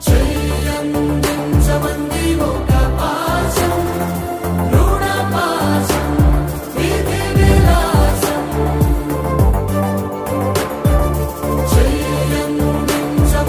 죄 없는